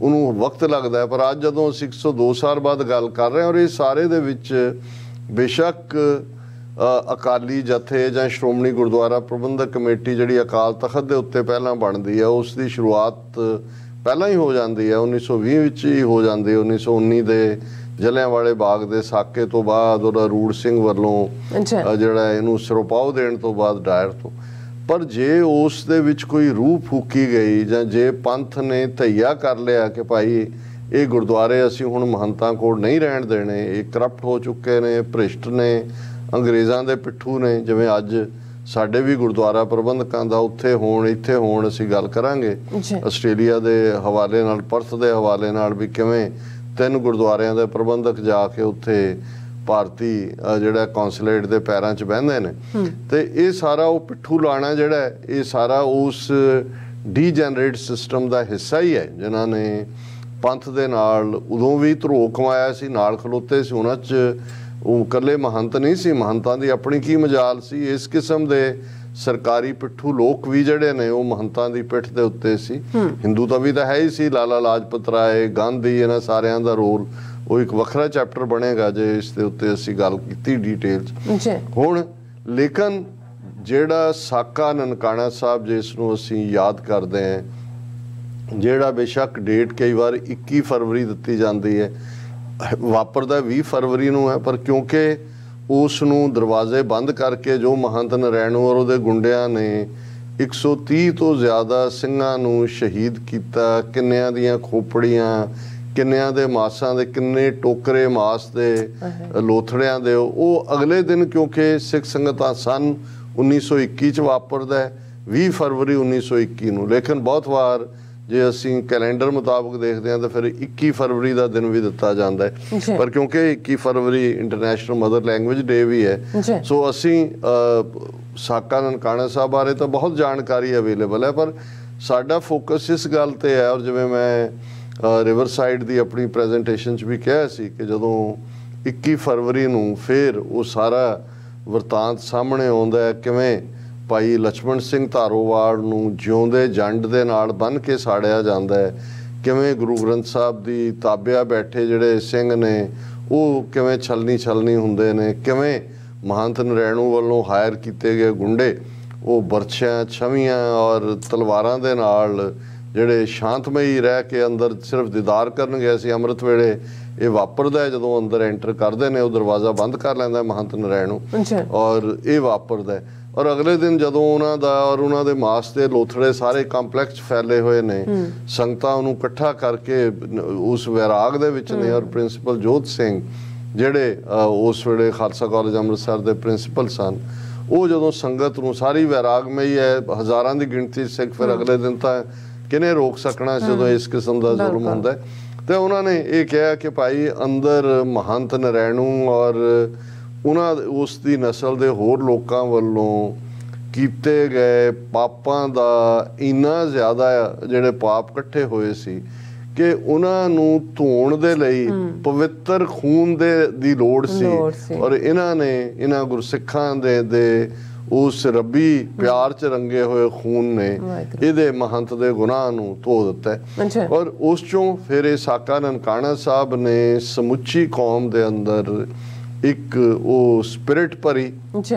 ਉਹਨੂੰ ਵਕਤ ਲੱਗਦਾ ਹੈ ਪਰ ਅੱਜ ਜਦੋਂ ਅਸੀਂ 102 ਸਾਲ ਬਾਅਦ ਗੱਲ ਕਰ ਰਹੇ ਹਾਂ ਔਰ ਇਹ ਸਾਰੇ ਦੇ ਵਿੱਚ ਬੇਸ਼ੱਕ ਅਕਾਲੀ ਜਥੇ ਜਾਂ ਸ਼੍ਰੋਮਣੀ ਗੁਰਦੁਆਰਾ ਪ੍ਰਬੰਧਕ ਕਮੇਟੀ ਜਿਹੜੀ ਅਕਾਲ ਤਖਤ ਦੇ ਉੱਤੇ ਪਹਿਲਾਂ ਬਣਦੀ ਹੈ ਉਸ ਦੀ ਸ਼ੁਰੂਆਤ ਪਹਿਲਾਂ ਹੀ ਹੋ ਜਾਂਦੀ ਹੈ 1920 ਵਿੱਚ ਹੀ ਹੋ ਜਾਂਦੀ ਹੈ 1919 ਦੇ ਜਲਿਆਂਵਾਲੇ ਬਾਗ ਦੇ ਸਾਕੇ ਤੋਂ ਬਾਅਦ ਉਹਦਾ ਰੂੜ ਸਿੰਘ ਵੱਲੋਂ ਜਿਹੜਾ ਇਹਨੂੰ ਸਿਰੋਪਾਓ ਦੇਣ ਤੋਂ ਬਾਅਦ ਡਾਇਰ ਤੋਂ। ਪਰ ਜੇ ਉਸ ਦੇ ਵਿੱਚ ਕੋਈ ਰੂਹ ਫੂਕੀ ਗਈ ਜਾਂ ਜੇ ਪੰਥ ਨੇ ਧਈਆ ਕਰ ਲਿਆ ਕਿ ਭਾਈ ਇਹ ਗੁਰਦੁਆਰੇ ਅਸੀਂ ਹੁਣ ਮਹੰਤਾਂ ਕੋਲ ਨਹੀਂ ਰਹਿਣ ਦੇਣੇ ਇਹ ਕਰਪਟ ਹੋ ਚੁੱਕੇ ਨੇ ਭ੍ਰਿਸ਼ਟ ਨੇ ਅੰਗਰੇਜ਼ਾਂ ਦੇ ਪਿੱਠੂ ਨੇ ਜਿਵੇਂ ਅੱਜ ਸਾਡੇ ਵੀ ਗੁਰਦੁਆਰਾ ਪ੍ਰਬੰਧਕਾਂ ਦਾ ਉੱਥੇ ਹੋਣ ਇੱਥੇ ਹੋਣ ਅਸੀਂ ਗੱਲ ਕਰਾਂਗੇ। ਆਸਟ੍ਰੇਲੀਆ ਦੇ ਹਵਾਲੇ ਨਾਲ ਪਰਥ ਦੇ ਹਵਾਲੇ ਨਾਲ ਵੀ ਕਿਵੇਂ ਤਿੰਨ ਗੁਰਦੁਆਰਿਆਂ ਦੇ ਪ੍ਰਬੰਧਕ ਜਾ ਕੇ ਉੱਥੇ ਭਾਰਤੀ ਜਿਹੜਾ ਕੌਂਸੂਲੇਟ ਦੇ ਪੈਰਾਂ 'ਚ ਬਹਿੰਦੇ ਨੇ। ਤੇ ਇਹ ਸਾਰਾ ਉਹ ਪਿੱਠੂ ਲਾਣਾ ਜਿਹੜਾ ਇਹ ਸਾਰਾ ਉਸ ਡੀਜਨਰੇਟ ਸਿਸਟਮ ਦਾ ਹਿੱਸਾ ਹੀ ਹੈ ਜਿਨ੍ਹਾਂ ਨੇ ਪੰਥ ਦੇ ਨਾਲ ਉਦੋਂ ਵੀ ਧਰੋ ਕਮਾਇਆ ਸੀ ਨਾਲ ਖਲੋਤੇ ਸੀ ਉਹਨਾਂ 'ਚ ਉਹ ਇਕੱਲੇ ਮਹੰਤ ਨਹੀਂ ਸੀ। ਮਹੰਤਾਂ ਦੀ ਆਪਣੀ ਕੀ ਮਜਾਲ ਸੀ? ਇਸ ਕਿਸਮ ਦੇ ਸਰਕਾਰੀ ਪਿੱਠੂ ਲੋਕ ਵੀ ਜਿਹੜੇ ਨੇ ਉਹ ਮਹੰਤਾਂ ਦੀ ਪਿੱਠ ਦੇ ਉੱਤੇ ਸੀ। ਹਿੰਦੂ ਤਾਂ ਵੀ ਤਾਂ ਹੈ ਹੀ ਸੀ। ਲਾਲਾ ਲਾਜਪਤ ਰਾਏ ਗਾਂਧੀ ਇਹਨਾਂ ਸਾਰਿਆਂ ਦਾ ਰੋਲ ਉਹ ਇੱਕ ਵੱਖਰਾ ਚੈਪਟਰ ਬਣੇਗਾ ਜੇ ਇਸ ਦੇ ਉੱਤੇ ਅਸੀਂ ਗੱਲ ਕੀਤੀ ਡਿਟੇਲ 'ਚ ਹੁਣ ਲੇਕਿਨ ਜਿਹੜਾ ਸਾਕਾ ਨਨਕਾਣਾ ਸਾਹਿਬ ਜਿਸ ਨੂੰ ਅਸੀਂ ਯਾਦ ਕਰਦੇ ਹਾਂ ਜਿਹੜਾ ਬੇਸ਼ੱਕ ਡੇਟ ਕਈ ਵਾਰ 21 ਫਰਵਰੀ ਦਿੱਤੀ ਜਾਂਦੀ ਹੈ ਵਾਪਰਦਾ 20 ਫਰਵਰੀ ਨੂੰ ਹੈ ਪਰ ਕਿਉਂਕਿ ਉਸ ਨੂੰ ਦਰਵਾਜ਼ੇ ਬੰਦ ਕਰਕੇ ਜੋ ਮਹੰਤ ਨਰੈਣ ਔਰ ਉਹਦੇ ਗੁੰਡਿਆਂ ਨੇ 130 ਤੋਂ ਜ਼ਿਆਦਾ ਸਿੰਘਾਂ ਨੂੰ ਸ਼ਹੀਦ ਕੀਤਾ ਕਿੰਨਿਆਂ ਦੀਆਂ ਖੋਪੜੀਆਂ ਕਿੰਨਿਆਂ ਦੇ ਮਾਸਾਂ ਦੇ ਕਿੰਨੇ ਟੋਕਰੇ ਮਾਸ ਦੇ ਲੋਥੜਿਆਂ ਦੇ ਉਹ ਅਗਲੇ ਦਿਨ ਕਿਉਂਕਿ ਸਿੱਖ ਸੰਗਤਾਂ ਸਨ 1921 ਚ ਵਾਪਰਦਾ ਹੈ 20 ਫਰਵਰੀ 1921 ਨੂੰ। ਲੇਕਿਨ ਬਹੁਤ ਵਾਰ ਜੇ ਅਸੀਂ ਕੈਲੰਡਰ ਮੁਤਾਬਕ ਦੇਖਦੇ ਹਾਂ ਤਾਂ ਫਿਰ 21 ਫਰਵਰੀ ਦਾ ਦਿਨ ਵੀ ਦਿੱਤਾ ਜਾਂਦਾ। ਹੈ ਪਰ ਕਿਉਂਕਿ 21 ਫਰਵਰੀ ਇੰਟਰਨੈਸ਼ਨਲ ਮਦਰ ਲੈਂਗੁਏਜ ਡੇ ਵੀ। ਹੈ ਸੋ ਅਸੀਂ ਸਾਕਾ ਨਨਕਾਣਾ ਸਾਹਿਬ ਬਾਰੇ ਤਾਂ ਬਹੁਤ ਜਾਣਕਾਰੀ ਅਵੇਲੇਬਲ ਹੈ ਪਰ ਸਾਡਾ ਫੋਕਸ ਇਸ ਗੱਲ ਤੇ ਹੈ ਔਰ ਜਿਵੇਂ ਮੈਂ ਰਿਵਰ ਸਾਈਡ ਦੀ ਆਪਣੀ ਪ੍ਰੈਜੈਂਟੇਸ਼ਨ 'ਚ ਵੀ ਕਿਹਾ ਸੀ ਕਿ ਜਦੋਂ 21 ਫਰਵਰੀ ਨੂੰ ਫਿਰ ਉਹ ਸਾਰਾ ਵਰਤਾਂਤ ਸਾਹਮਣੇ ਆਉਂਦਾ ਹੈ ਕਿਵੇਂ ਭਾਈ ਲక్ష్మణ ਸਿੰਘ ਧਾਰੋਵਾਲ ਨੂੰ ਜਿਉਂਦੇ ਜੰਡ ਦੇ ਨਾਲ ਬੰਨ ਕੇ ਸਾੜਿਆ ਜਾਂਦਾ ਹੈ। ਕਿਵੇਂ ਗੁਰੂ ਗ੍ਰੰਥ ਸਾਹਿਬ ਦੀ ਤਾਬਿਆ ਬੈਠੇ ਜਿਹੜੇ ਸਿੰਘ ਨੇ ਉਹ ਕਿਵੇਂ ਛਲਨੀ ਛਲਨੀ ਹੁੰਦੇ ਨੇ ਕਿਵੇਂ ਮਹੰਤ ਨਰੈਣੂ ਵੱਲੋਂ ਹਾਇਰ ਕੀਤੇ ਗਏ ਗੁੰਡੇ ਉਹ ਬਰਛਿਆਂ ਛਵੀਆਂ ਔਰ ਤਲਵਾਰਾਂ ਦੇ ਨਾਲ ਜਿਹੜੇ ਸ਼ਾਂਤਮਈ ਰਹਿ ਕੇ ਅੰਦਰ ਸਿਰਫ ਦੀਦਾਰ ਕਰਨ ਗਏ ਸੀ ਅੰਮ੍ਰਿਤ ਵੇਲੇ ਇਹ ਵਾਪਰਦਾ ਜਦੋਂ ਅੰਦਰ ਐਂਟਰ ਕਰਦੇ ਨੇ ਉਹ ਦਰਵਾਜ਼ਾ ਬੰਦ ਕਰ ਲੈਂਦਾ ਮਹੰਤ ਨਰੈਣੂ ਔਰ ਇਹ ਵਾਪਰਦਾ ਔਰ ਅਗਲੇ ਦਿਨ ਜਦੋਂ ਉਹਨਾਂ ਦਾ ਔਰ ਉਹਨਾਂ ਦੇ ਮਾਸ ਦੇ ਲੋਥੜੇ ਸਾਰੇ ਕੰਪਲੈਕਸ ਫੈਲੇ ਹੋਏ ਨੇ ਸੰਗਤਾਂ ਨੂੰ ਇਕੱਠਾ ਕਰਕੇ ਉਸ ਵੈਰਾਗ ਦੇ ਵਿੱਚ ਨੇ ਔਰ ਪ੍ਰਿੰਸੀਪਲ ਜੋਤ ਸਿੰਘ ਜਿਹੜੇ ਉਸ ਵੇਲੇ ਖਾਲਸਾ ਕਾਲਜ ਅੰਮ੍ਰਿਤਸਰ ਦੇ ਪ੍ਰਿੰਸੀਪਲ ਸਨ ਉਹ ਜਦੋਂ ਸੰਗਤ ਨੂੰ ਸਾਰੀ ਵੈਰਾਗਮਈ ਹੈ ਹਜ਼ਾਰਾਂ ਦੀ ਗਿਣਤੀ ਸਿੱਖ ਫਿਰ ਅਗਲੇ ਦਿਨ ਤਾਂ ਕਿਨੇ ਰੋਕ ਸਕਣਾ ਜਦੋਂ ਇਸ ਕਿਸਮ ਦਾ ਜ਼ੁਲਮ। ਹੁੰਦਾ ਤੇ ਉਹਨਾਂ ਨੇ ਇਹ ਕਿਹਾ ਕਿ ਭਾਈ ਅੰਦਰ ਮਹੰਤ ਨਰੈਣੂ ਔਰ ਉਹਨਾਂ ਉਸ ਦੀ ਨਸਲ ਦੇ ਹੋਰ ਲੋਕਾਂ ਵੱਲੋਂ ਕੀਤੇ ਗਏ ਪਾਪਾਂ ਦਾ ਇੰਨਾ ਜ਼ਿਆਦਾ ਜਿਹੜੇ ਪਾਪ ਇਕੱਠੇ ਹੋਏ ਸੀ ਕਿ ਉਹਨਾਂ ਨੂੰ ਧੋਣ ਦੇ ਲਈ ਪਵਿੱਤਰ ਖੂਨ ਦੇ ਦੀ ਲੋੜ ਸੀ। ਔਰ ਇਹਨਾਂ ਨੇ ਇਹਨਾਂ ਗੁਰਸਿੱਖਾਂ ਦੇ ਦੇ ਉਸ ਰੱਬੀ ਪਿਆਰ ਚ ਰੰਗੇ ਹੋਏ ਖੂਨ ਨੇ। ਇਹਦੇ ਮਹੰਤ ਦੇ ਗੁਨਾਹ ਨੂੰ ਧੋ ਦਿੱਤਾ। ਔਰ ਉਸ ਚੋਂ ਫਿਰ ਇਹ ਸਾਕਾ ਨਨਕਾਣਾ ਸਾਹਿਬ ਨੇ ਸਮੁੱਚੀ ਕੌਮ ਦੇ ਅੰਦਰ ਇੱਕ ਉਹ ਸਪਿਰਿਟ ਭਰੀ। ਜੀ।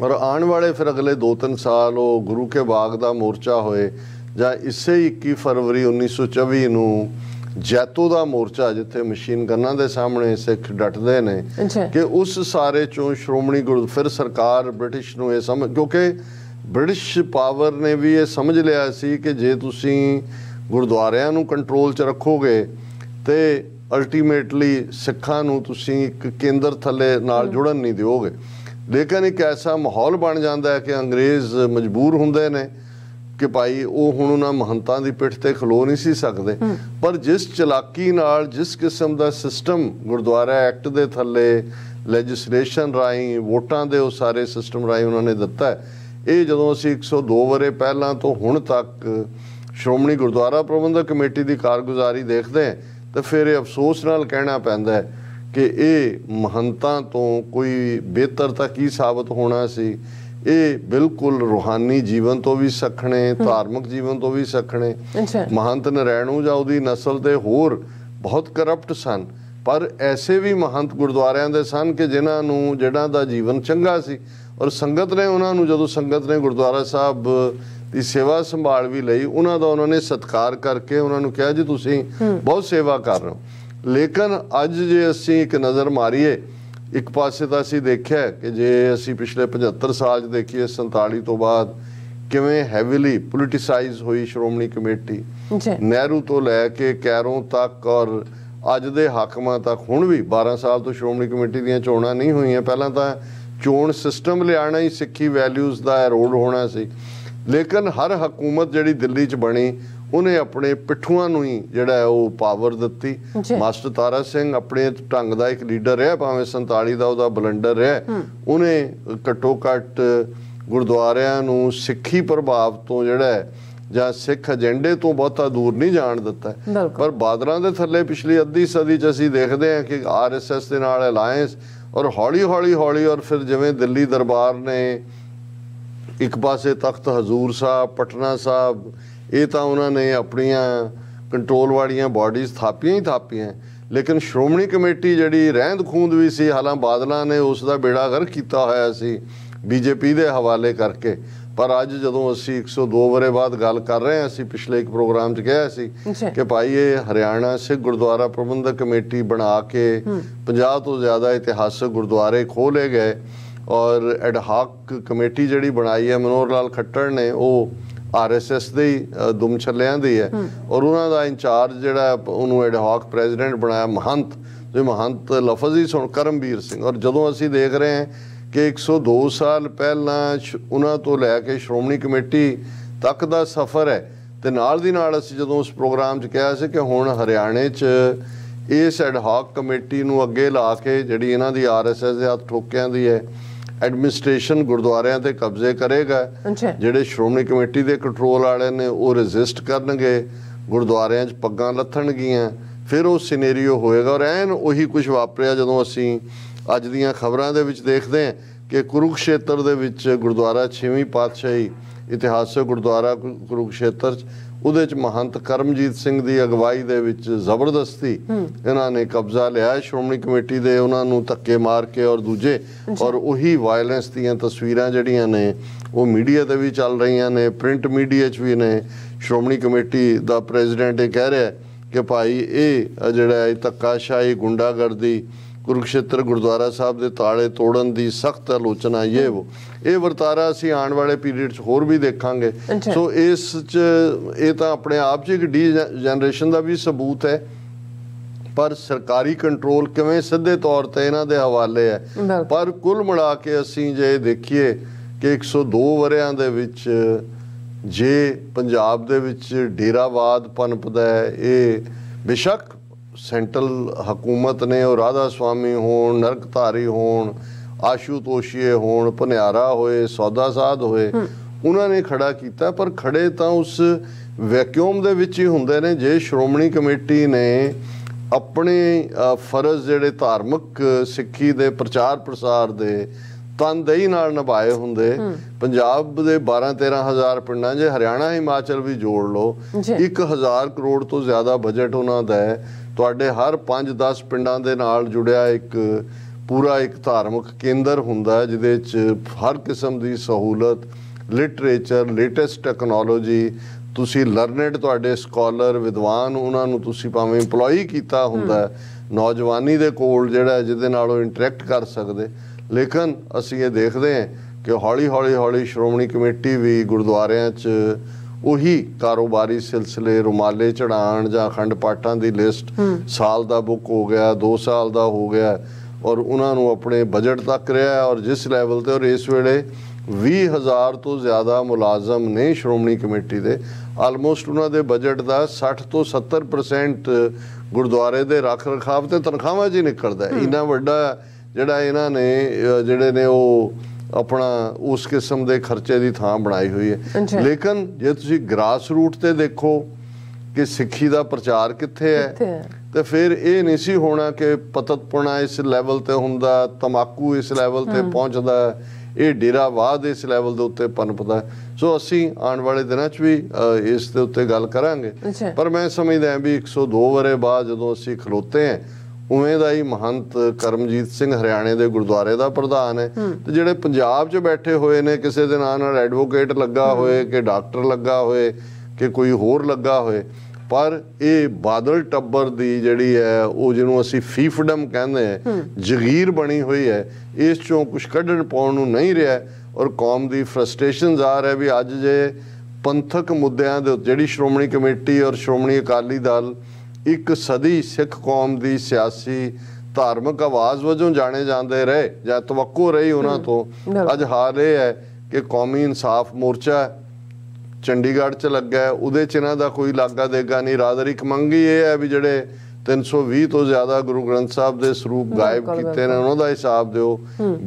ਔਰ ਆਉਣ ਵਾਲੇ ਫਿਰ ਅਗਲੇ 2-3 ਸਾਲ ਉਹ ਗੁਰੂ ਕੇ ਬਾਗ ਦਾ ਮੋਰਚਾ ਹੋਏ ਜਾਂ ਇਸੇ 21 ਫਰਵਰੀ 1924 ਨੂੰ ਜੈਤੋ ਦਾ ਮੋਰਚਾ ਜਿੱਥੇ ਮਸ਼ੀਨ ਗੰਨਾਂ ਦੇ ਸਾਹਮਣੇ ਸਿੱਖ ਡਟਦੇ ਨੇ ਕਿ ਉਸ ਸਾਰੇ ਚੋਂ ਸ਼੍ਰੋਮਣੀ ਗੁਰੂ ਫਿਰ ਸਰਕਾਰ ਬ੍ਰਿਟਿਸ਼ ਨੂੰ ਇਹ ਸਮਝ ਕਿਉਂਕਿ ਬ੍ਰਿਟਿਸ਼ ਪਾਵਰ ਨੇ ਵੀ ਇਹ ਸਮਝ ਲਿਆ ਸੀ ਕਿ ਜੇ ਤੁਸੀਂ ਗੁਰਦੁਆਰਿਆਂ ਨੂੰ ਕੰਟਰੋਲ 'ਚ ਰੱਖੋਗੇ ਤੇ ਅਲਟੀਮੇਟਲੀ ਸਿੱਖਾਂ ਨੂੰ ਤੁਸੀਂ ਇੱਕ ਕੇਂਦਰ ਥੱਲੇ ਨਾਲ ਜੁੜਨ ਨਹੀਂ ਦਿਓਗੇ। ਲੇਕਿਨ ਇੱਕ ਐਸਾ ਮਾਹੌਲ ਬਣ ਜਾਂਦਾ ਹੈ ਕਿ ਅੰਗਰੇਜ਼ ਮਜਬੂਰ ਹੁੰਦੇ ਨੇ ਕਿ ਭਾਈ ਉਹ ਹੁਣ ਉਹਨਾਂ ਮਹੰਤਾਂ ਦੀ ਪਿੱਠ ਤੇ ਖਲੋ ਨਹੀਂ ਸੀ ਸਕਦੇ। ਪਰ ਜਿਸ ਚਲਾਕੀ ਨਾਲ ਜਿਸ ਕਿਸਮ ਦਾ ਸਿਸਟਮ ਗੁਰਦੁਆਰਾ ਐਕਟ ਦੇ ਥੱਲੇ ਲੈਜਿਸਲੇਸ਼ਨ ਰਾਹੀਂ ਵੋਟਾਂ ਦੇ ਉਹ ਸਾਰੇ ਸਿਸਟਮ ਰਾਹੀਂ ਉਹਨਾਂ ਨੇ ਦਿੱਤਾ ਹੈ ਇਹ ਜਦੋਂ ਅਸੀਂ 102 ਵਰੇ ਪਹਿਲਾਂ ਤੋਂ ਹੁਣ ਤੱਕ ਸ਼੍ਰੋਮਣੀ ਗੁਰਦੁਆਰਾ ਪ੍ਰਬੰਧਕ ਕਮੇਟੀ ਦੀ ਕਾਰਗੁਜ਼ਾਰੀ ਦੇਖਦੇ ਹਾਂ ਤਾਂ ਫਿਰ ਇਹ ਅਫਸੋਸ ਨਾਲ ਕਹਿਣਾ ਪੈਂਦਾ ਹੈ ਕਿ ਇਹ ਮਹੰਤਾਂ ਤੋਂ ਕੋਈ ਬਿਹਤਰ ਤਾਂ ਕੀ ਸਾਬਤ ਹੋਣਾ ਸੀ? ਇਹ ਬਿਲਕੁਲ ਰੂਹਾਨੀ ਜੀਵਨ ਤੋਂ ਵੀ ਸਖਣੇ ਧਾਰਮਿਕ ਜੀਵਨ ਤੋਂ ਵੀ ਸਖਣੇ। ਮਹੰਤ ਨਰੈਣੂ ਜਾਂ ਉਹਦੀ ਨਸਲ ਦੇ ਹੋਰ ਬਹੁਤ ਕਰਪਟ ਸਨ ਪਰ ਐਸੇ ਵੀ ਮਹੰਤ ਗੁਰਦੁਆਰਿਆਂ ਦੇ ਸਨ ਕਿ ਜਿਨ੍ਹਾਂ ਨੂੰ ਜਿਹੜਾ ਦਾ ਜੀਵਨ ਚੰਗਾ ਸੀ। ਔਰ ਸੰਗਤ ਨੇ ਉਹਨਾਂ ਨੂੰ ਜਦੋਂ ਸੰਗਤ ਨੇ ਗੁਰਦੁਆਰਾ ਸਾਹਿਬ ਦੀ ਸੇਵਾ ਸੰਭਾਲ ਵੀ ਲਈ ਉਹਨਾਂ ਦਾ ਉਹਨਾਂ ਨੇ ਸਤਿਕਾਰ ਕਰਕੇ ਉਹਨਾਂ ਨੂੰ ਕਿਹਾ ਜੀ ਤੁਸੀਂ ਬਹੁਤ ਸੇਵਾ ਕਰ ਰਹੇ ਹੋ। ਲੇਕਿਨ ਅੱਜ ਜੇ ਅਸੀਂ ਇੱਕ ਨਜ਼ਰ ਮਾਰੀਏ ਇੱਕ ਪਾਸੇ ਤਾਂ ਅਸੀਂ ਦੇਖਿਆ ਕਿ ਜੇ ਅਸੀਂ ਪਿਛਲੇ 75 ਸਾਲ 'ਚ ਦੇਖੀਏ 47 ਤੋਂ ਬਾਅਦ ਕਿਵੇਂ ਹੈਵੀਲੀ ਪੋਲਿਟਿਸਾਈਜ਼ ਹੋਈ ਸ਼੍ਰੋਮਣੀ ਕਮੇਟੀ ਜੀ। ਨਹਿਰੂ ਤੋਂ ਲੈ ਕੇ ਕੈਰੋਂ ਤੱਕ ਔਰ ਅੱਜ ਦੇ ਹਾਕਮਾਂ ਤੱਕ ਹੁਣ ਵੀ 12 ਸਾਲ ਤੋਂ ਸ਼੍ਰੋਮਣੀ ਕਮੇਟੀ ਦੀਆਂ ਚੋਣਾਂ ਨਹੀਂ ਹੋਈਆਂ। ਪਹਿਲਾਂ ਤਾਂ ਚੋਣ ਸਿਸਟਮ ਲਿਆਣਾ ਹੀ ਸਿੱਖੀ ਵੈਲਿਊਜ਼ ਦਾ ਐਰੋਡ ਹੋਣਾ ਸੀ। ਲੇਕਿਨ ਹਰ ਹਕੂਮਤ ਜਿਹੜੀ ਦਿੱਲੀ 'ਚ ਬਣੀ ਉਹਨੇ ਆਪਣੇ ਪਿੱਠੂਆਂ ਨੂੰ ਹੀ ਜਿਹੜਾ ਉਹ ਪਾਵਰ ਦਿੱਤੀ। ਮਾਸਟਰ ਤਾਰਾ ਸਿੰਘ ਆਪਣੇ ਢੰਗ ਦਾ ਇੱਕ ਲੀਡਰ ਰਿਹਾ ਭਾਵੇਂ 47 ਦਾ ਉਹਦਾ ਬਲੰਡਰ ਰਿਹਾ ਉਹਨੇ ਘੱਟੋ ਘੱਟ ਗੁਰਦੁਆਰਿਆਂ ਨੂੰ ਸਿੱਖੀ ਪ੍ਰਭਾਵ ਤੋਂ ਜਿਹੜਾ ਜਾਂ ਸਿੱਖ ਏਜੰਡੇ ਤੋਂ ਬਹੁਤਾ ਦੂਰ ਨਹੀਂ ਜਾਣ ਦਿੱਤਾ। ਪਰ ਬਾਦਲਾਂ ਦੇ ਥੱਲੇ ਪਿਛਲੀ ਅੱਧੀ ਸਦੀ ਚ ਅਸੀਂ ਦੇਖਦੇ ਹਾਂ ਕਿ ਆਰਐਸਐਸ ਦੇ ਨਾਲ ਅਲਾਈਅੰਸ ਔਰ ਹੌਲੀ ਹੌਲੀ ਹੌਲੀ ਔਰ ਫਿਰ ਜਿਵੇਂ ਦਿੱਲੀ ਦਰਬਾਰ ਨੇ ਇੱਕ ਪਾਸੇ ਤਖਤ ਹਜ਼ੂਰ ਸਾਹਿਬ ਪਟਨਾ ਸਾਹਿਬ ਇਹ ਤਾਂ ਉਹਨਾਂ ਨੇ ਆਪਣੀਆਂ ਕੰਟਰੋਲ ਵਾਲੀਆਂ ਬਾਡੀਜ਼ ਥਾਪੀਆਂ ਹੀ ਥਾਪੀਆਂ। ਲੇਕਿਨ ਸ਼੍ਰੋਮਣੀ ਕਮੇਟੀ ਜਿਹੜੀ ਰਹਿੰਦ ਖੂੰਦ ਵੀ ਸੀ ਹਾਲਾਂ ਬਾਦਲਾਂ ਨੇ ਉਸ ਦਾ ਬੇੜਾ ਗਰ ਕੀਤਾ ਹੋਇਆ ਸੀ ਬੀਜੇਪੀ ਦੇ ਹਵਾਲੇ ਕਰਕੇ। ਪਰ ਅੱਜ ਜਦੋਂ ਅਸੀਂ 102 ਵਰੇ ਬਾਅਦ ਗੱਲ ਕਰ ਰਹੇ ਹਾਂ ਅਸੀਂ ਪਿਛਲੇ ਇੱਕ ਪ੍ਰੋਗਰਾਮ 'ਚ ਕਿਹਾ ਸੀ। ਕਿ ਭਾਈ ਇਹ ਹਰਿਆਣਾ ਸਿੱਖ ਗੁਰਦੁਆਰਾ ਪ੍ਰਬੰਧਕ ਕਮੇਟੀ ਬਣਾ ਕੇ 50 ਤੋਂ ਜ਼ਿਆਦਾ ਇਤਿਹਾਸਕ ਗੁਰਦੁਆਰੇ ਖੋਲੇ ਗਏ। ਔਰ ਐਡਹਾਕ ਕਮੇਟੀ ਜਿਹੜੀ ਬਣਾਈ ਹੈ ਮਨੋਹਰ ਲਾਲ ਖੱਟੜ ਨੇ ਉਹ ਆਰਐਸਐਸ ਦੇ ਦੁਮ ਛੱਲਿਆਂ ਦੀ ਹੈ ਔਰ ਉਹਨਾਂ ਦਾ ਇੰਚਾਰਜ ਜਿਹੜਾ ਉਹਨੂੰ ਐਡਹਾਕ ਪ੍ਰੈਜ਼ੀਡੈਂਟ ਬਣਾਇਆ ਮਹੰਤ। ਜੋ ਮਹੰਤ ਲਫ਼ਜ਼ ਹੀ ਸੁਣ ਕਰਮਵੀਰ ਸਿੰਘ। ਔਰ ਜਦੋਂ ਅਸੀਂ ਦੇਖ ਰਹੇ ਹਾਂ ਕਿ 102 ਸਾਲ ਪਹਿਲਾਂ ਉਹਨਾਂ ਤੋਂ ਲੈ ਕੇ ਸ਼੍ਰੋਮਣੀ ਕਮੇਟੀ ਤੱਕ ਦਾ ਸਫ਼ਰ ਹੈ ਤੇ ਨਾਲ ਦੀ ਨਾਲ ਅਸੀਂ ਜਦੋਂ ਉਸ ਪ੍ਰੋਗਰਾਮ 'ਚ ਕਿਹਾ ਸੀ ਕਿ ਹੁਣ ਹਰਿਆਣੇ 'ਚ ਇਸ ਐਡਹਾਕ ਕਮੇਟੀ ਨੂੰ ਅੱਗੇ ਲਾ ਕੇ ਜਿਹੜੀ ਇਹਨਾਂ ਦੀ ਆਰਐਸਐਸ ਦੇ ਹੱਥ ਠੋਕਿਆਂ ਦੀ ਹੈ ਐਡਮਿਨਿਸਟ੍ਰੇਸ਼ਨ ਗੁਰਦੁਆਰਿਆਂ ਤੇ ਕਬਜ਼ੇ ਕਰੇਗਾ। ਜਿਹੜੇ ਸ਼੍ਰੋਮਣੀ ਕਮੇਟੀ ਦੇ ਕੰਟਰੋਲ ਵਾਲੇ ਨੇ ਉਹ ਰੈਜ਼ਿਸਟ ਕਰਨਗੇ। ਗੁਰਦੁਆਰਿਆਂ 'ਚ ਪੱਗਾਂ ਲੱਥਣਗੀਆਂ। ਫਿਰ ਉਹ ਸਿਨੈਰੀਓ ਹੋਏਗਾ ਔਰ ਐਨ ਉਹੀ ਕੁਝ ਵਾਪਰਿਆ ਜਦੋਂ ਅਸੀਂ ਅੱਜ ਦੀਆਂ ਖਬਰਾਂ ਦੇ ਵਿੱਚ ਦੇਖਦੇ ਹਾਂ ਕਿ ਕੁਰੂਕਸ਼ੇਤਰ ਦੇ ਵਿੱਚ ਗੁਰਦੁਆਰਾ 6ਵੀਂ ਪਾਤਸ਼ਾਹੀ ਇਤਿਹਾਸਕ ਗੁਰਦੁਆਰਾ ਕੁਰੂਕਸ਼ੇਤਰ 'ਚ ਉਹਦੇ 'ਚ ਮਹੰਤ ਕਰਮਜੀਤ ਸਿੰਘ ਦੀ ਅਗਵਾਈ ਦੇ ਵਿੱਚ ਜ਼ਬਰਦਸਤੀ ਇਹਨਾਂ ਨੇ ਕਬਜ਼ਾ ਲਿਆ। ਸ਼੍ਰੋਮਣੀ ਕਮੇਟੀ ਦੇ ਉਹਨਾਂ ਨੂੰ ਧੱਕੇ ਮਾਰ ਕੇ ਔਰ ਦੂਜੇ ਔਰ ਉਹੀ ਵਾਇਲੈਂਸ ਦੀਆਂ ਤਸਵੀਰਾਂ ਜਿਹੜੀਆਂ ਨੇ ਉਹ ਮੀਡੀਆ ਤੇ ਵੀ ਚੱਲ ਰਹੀਆਂ ਨੇ ਪ੍ਰਿੰਟ ਮੀਡੀਆ 'ਚ ਵੀ ਨੇ। ਸ਼੍ਰੋਮਣੀ ਕਮੇਟੀ ਦਾ ਪ੍ਰੈਜ਼ੀਡੈਂਟ ਇਹ ਕਹਿ ਰਿਹਾ ਕਿ ਭਾਈ ਇਹ ਜਿਹੜਾ ਹੈ ਧੱਕਾਸ਼ਾਹੀ ਗੁੰਡਾਗਰਦੀ ਕੁਰੂਕਸ਼ੇਤਰ ਗੁਰਦੁਆਰਾ ਸਾਹਿਬ ਦੇ ਤਾਲੇ ਤੋੜਨ ਦੀ ਸਖਤ ਆਲੋਚਨਾ ਇਹ ਉਹ ਇਹ ਵਰਤਾਰਾ ਅਸੀਂ ਆਉਣ ਵਾਲੇ ਪੀਰੀਅਡ 'ਚ ਹੋਰ ਵੀ ਦੇਖਾਂਗੇ। ਸੋ ਇਸ 'ਚ ਇਹ ਤਾਂ ਆਪਣੇ ਆਪ 'ਚ ਇੱਕ ਡੀ ਜਨਰੇਸ਼ਨ ਦਾ ਵੀ ਸਬੂਤ ਹੈ ਪਰ ਸਰਕਾਰੀ ਕੰਟਰੋਲ ਕਿਵੇਂ ਸਿੱਧੇ ਤੌਰ ਤੇ ਇਹਨਾਂ ਦੇ ਹਵਾਲੇ ਹੈ। ਪਰ ਕੁੱਲ ਮਿਲਾ ਕੇ ਅਸੀਂ ਜੇ ਦੇਖੀਏ ਕਿ 102 ਵਰਿਆਂ ਦੇ ਵਿੱਚ ਜੇ ਪੰਜਾਬ ਦੇ ਵਿੱਚ ਡੇਰਾਵਾਦ ਪਨਪਦਾ ਹੈ ਇਹ ਬੇਸ਼ੱਕ ਸੈਂਟਰਲ ਹਕੂਮਤ ਨੇ ਉਹ ਰਾਧਾ ਸਵਾਮੀ ਹੋਣ ਨਰਕਧਾਰੀ ਹੋਣ ਆਸ਼ੂ ਤੋਸ਼ੀਏ ਹੋਣ ਭਨਿਆਰਾ ਹੋਏ ਸੌਦਾ ਸਾਧ ਹੋਏ ਉਹਨਾਂ ਨੇ ਖੜਾ ਕੀਤਾ ਪਰ ਖੜੇ ਤਾਂ ਉਸ ਵੈਕਿਊਮ ਦੇ ਵਿੱਚ ਹੀ ਹੁੰਦੇ ਨੇ ਜੇ ਸ਼੍ਰੋਮਣੀ ਕਮੇਟੀ ਨੇ ਆਪਣੇ ਫਰਜ਼ ਜਿਹੜੇ ਧਾਰਮਿਕ ਸਿੱਖੀ ਦੇ ਪ੍ਰਚਾਰ ਪ੍ਰਸਾਰ ਦੇ ਤਨਦੇਹੀ ਨਾਲ ਨਿਭਾਏ ਹੁੰਦੇ। ਪੰਜਾਬ ਦੇ 12 13 ਹਜ਼ਾਰ ਪਿੰਡਾਂ ਜੇ ਹਰਿਆਣਾ ਹਿਮਾਚਲ ਵੀ ਜੋੜ ਲਓ। ਜੀ। 1000 ਕਰੋੜ ਤੋਂ ਜ਼ਿਆਦਾ ਬਜਟ ਉਹਨਾਂ ਦਾ ਹੈ। ਤੁਹਾਡੇ ਹਰ 5-10 ਪਿੰਡਾਂ ਦੇ ਨਾਲ ਜੁੜਿਆ ਇੱਕ ਪੂਰਾ ਇੱਕ ਧਾਰਮਿਕ ਕੇਂਦਰ ਹੁੰਦਾ ਹੈ ਜਿਹਦੇ 'ਚ ਹਰ ਕਿਸਮ ਦੀ ਸਹੂਲਤ ਲਿਟਰੇਚਰ ਲੇਟੈਸਟ ਟੈਕਨੋਲੋਜੀ ਤੁਸੀਂ ਲਰਨਡ ਤੁਹਾਡੇ ਸਕਾਲਰ ਵਿਦਵਾਨ ਉਹਨਾਂ ਨੂੰ ਤੁਸੀਂ ਭਾਵੇਂ EMPLOYE ਕੀਤਾ ਹੁੰਦਾ ਨੌਜਵਾਨੀ ਦੇ ਕੋਲ ਜਿਹੜਾ ਜਿਹਦੇ ਨਾਲ ਉਹ ਇੰਟਰੈਕਟ ਕਰ ਸਕਦੇ। ਲੇਕਿਨ ਅਸੀਂ ਇਹ ਦੇਖਦੇ ਹਾਂ ਕਿ ਹੌਲੀ ਹੌਲੀ ਹੌਲੀ ਸ਼੍ਰੋਮਣੀ ਕਮੇਟੀ ਵੀ ਗੁਰਦੁਆਰਿਆਂ 'ਚ ਉਹੀ ਕਾਰੋਬਾਰੀ ਸਿਲਸਿਲੇ ਰੁਮਾਲੇ ਚੜਾਣ ਜਾਂ ਅਖੰਡ ਪਾਠਾਂ ਦੀ ਲਿਸਟ ਸਾਲ ਦਾ ਬੁੱਕ ਹੋ ਗਿਆ 2 ਸਾਲ ਦਾ ਹੋ ਗਿਆ ਔਰ ਉਹਨਾਂ ਨੂੰ ਆਪਣੇ ਬਜਟ ਤੱਕ ਰਿਹਾ ਔਰ ਜਿਸ ਲੈਵਲ ਤੇ ਔਰ ਇਸ ਵੇਲੇ 20000 ਤੋਂ ਜ਼ਿਆਦਾ ਮੁਲਾਜ਼ਮ ਨੇ ਸ਼੍ਰੋਮਣੀ ਕਮੇਟੀ ਦੇ ਆਲਮੋਸਟ ਉਹਨਾਂ ਦੇ ਬਜਟ ਦਾ 60 ਤੋਂ 70% ਗੁਰਦੁਆਰੇ ਦੇ ਰੱਖ ਰਖਾਵ ਤੇ ਤਨਖਾਹਾਂ ਹੀ ਨਿਕਲਦਾ ਹੈ। ਇੰਨਾ ਵੱਡਾ ਜਿਹੜਾ ਇਹਨਾਂ ਨੇ ਜਿਹੜੇ ਨੇ ਉਹ ਆਪਣਾ ਉਸ ਕਿਸਮ ਦੇ ਖਰਚੇ ਦੀ ਥਾਂ ਬਣਾਈ ਹੋਈ। ਹੈ ਲੇਕਿਨ ਜੇ ਤੁਸੀਂ ਗ੍ਰਾਸ ਰੂਟ ਤੇ ਦੇਖੋ ਕਿ ਸਿੱਖੀ ਦਾ ਪ੍ਰਚਾਰ ਕਿੱਥੇ ਹੈ? ਤੇ ਫਿਰ ਇਹ ਨਹੀਂ ਸੀ ਹੋਣਾ ਕਿ ਪਤਤਪੁਣਾ ਇਸ ਲੈਵਲ ਤੇ ਹੁੰਦਾ ਤਮਾਕੂ ਇਸ ਲੈਵਲ ਤੇ ਪਹੁੰਚਦਾ ਇਹ ਡੇਰਾਵਾਦ ਇਸ ਲੈਵਲ ਦੇ ਉੱਤੇ ਪਨਪਦਾ। ਸੋ ਅਸੀਂ ਆਉਣ ਵਾਲੇ ਦਿਨਾਂ 'ਚ ਵੀ ਇਸ ਦੇ ਉੱਤੇ ਗੱਲ ਕਰਾਂਗੇ। ਪਰ ਮੈਂ ਸਮਝਦਾ ਹਾਂ ਵੀ 102 ਵਰੇ ਬਾਅਦ ਜਦੋਂ ਅਸੀਂ ਖਲੋਤੇ ਹਾਂ ਉਵੇਂ ਦਾ ਹੀ ਮਹੰਤ ਕਰਮਜੀਤ ਸਿੰਘ ਹਰਿਆਣੇ ਦੇ ਗੁਰਦੁਆਰੇ ਦਾ ਪ੍ਰਧਾਨ ਹੈ। ਤੇ ਜਿਹੜੇ ਪੰਜਾਬ 'ਚ ਬੈਠੇ ਹੋਏ ਨੇ ਕਿਸੇ ਦੇ ਨਾਂ ਨਾਲ ਐਡਵੋਕੇਟ ਲੱਗਾ ਹੋਏ ਕਿ ਡਾਕਟਰ ਲੱਗਾ ਹੋਏ ਕਿ ਕੋਈ ਹੋਰ ਲੱਗਾ ਹੋਏ ਪਰ ਇਹ ਬਾਦਲ ਟੱਬਰ ਦੀ ਜਿਹੜੀ ਹੈ ਉਹ ਜਿਹਨੂੰ ਅਸੀਂ ਫੀਫਡਮ ਕਹਿੰਦੇ ਆ ਜਗੀਰ ਬਣੀ ਹੋਈ ਹੈ ਇਸ ਚੋਂ ਕੁਝ ਕੱਢਣ ਪਾਉਣ ਨੂੰ ਨਹੀਂ ਰਿਹਾ ਔਰ ਕੌਮ ਦੀ ਫਰਸਟ੍ਰੇਸ਼ਨਸ ਆ ਰਿਹਾ ਵੀ ਅੱਜ ਜੇ ਪੰਥਕ ਮੁੱਦਿਆਂ ਦੇ ਜਿਹੜੀ ਸ਼੍ਰੋਮਣੀ ਕਮੇਟੀ ਔਰ ਸ਼੍ਰੋਮਣੀ ਅਕਾਲੀ ਦਲ ਇੱਕ ਸਦੀ ਸਿੱਖ ਕੌਮ ਦੀ ਸਿਆਸੀ ਧਾਰਮਿਕ ਆਵਾਜ਼ ਵਜੋਂ ਜਾਣੇ ਜਾਂਦੇ ਰਹੇ ਜਾਂ ਤਵੱਕੋ ਰਹੀ ਉਹਨਾਂ ਤੋਂ। ਅੱਜ ਹਾਲ ਇਹ ਹੈ ਕਿ ਕੌਮੀ ਇਨਸਾਫ ਮੋਰਚਾ ਚੰਡੀਗੜ੍ਹ 'ਚ ਲੱਗਾ ਉਹਦੇ 'ਚ ਇਹਨਾਂ ਦਾ ਕੋਈ ਲਾਗਾ ਦੇਗਾ ਨਹੀਂ। ਰਾਦਰ ਇੱਕ ਮੰਗੀ ਇਹ ਹੈ ਵੀ ਜਿਹੜੇ 320 ਤੋਂ ਜ਼ਿਆਦਾ ਗੁਰੂ ਗ੍ਰੰਥ ਸਾਹਿਬ ਦੇ ਸਰੂਪ ਗਾਇਬ ਕੀਤੇ ਨੇ ਉਹਨਾਂ ਦਾ ਹਿਸਾਬ ਦਿਓ।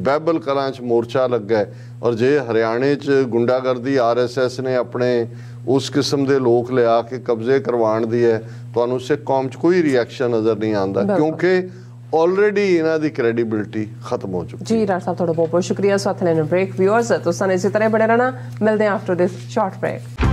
ਬੈਬਲ ਕਲਾਂ 'ਚ ਮੋਰਚਾ ਲੱਗਾ ਹੈ। ਔਰ ਜੇ ਹਰਿਆਣੇ 'ਚ ਗੁੰਡਾਗਰਦੀ ਆਰਐਸਐਸ ਨੇ ਆਪਣੇ ਉਸ ਕਿਸਮ ਦੇ ਲੋਕ ਲਿਆ ਕੇ ਕਬਜ਼ੇ ਕਰਵਾਉਣ ਦੀ ਹੈ। ਤੁਹਾਨੂੰ ਸਿੱਖ ਕੌਮ 'ਚ ਕੋਈ ਰਿਐਕਸ਼ਨ ਨਜ਼ਰ ਨਹੀਂ ਆਉਂਦਾ। ਕਿਉਂਕਿ ਆਲਰੇਡੀ ਇਹਨਾਂ ਦੀ ਕ੍ਰੈਡੀਬਿਲਿਟੀ ਖਤਮ ਹੋ ਚੁੱਕੀ ਜੀ ਡਾਕਟਰ ਸਾਹਿਬ ਤੁਹਾਡਾ ਬਹੁਤ ਬਹੁਤ ਸ਼ੁਕਰੀਆ ਸਾਥ ਲੈਣ ਬ੍ਰੇਕ ਵਿਊਅਰਸ ਤੁਸੀਂ ਇਸੇ ਤਰ੍ਹਾਂ ਬਣੇ ਰਹਿਣਾ। ਮਿਲਦੇ ਆਫਟਰ ਦਿਸ ਸ਼ਾਰਟ ਬ੍ਰੇਕ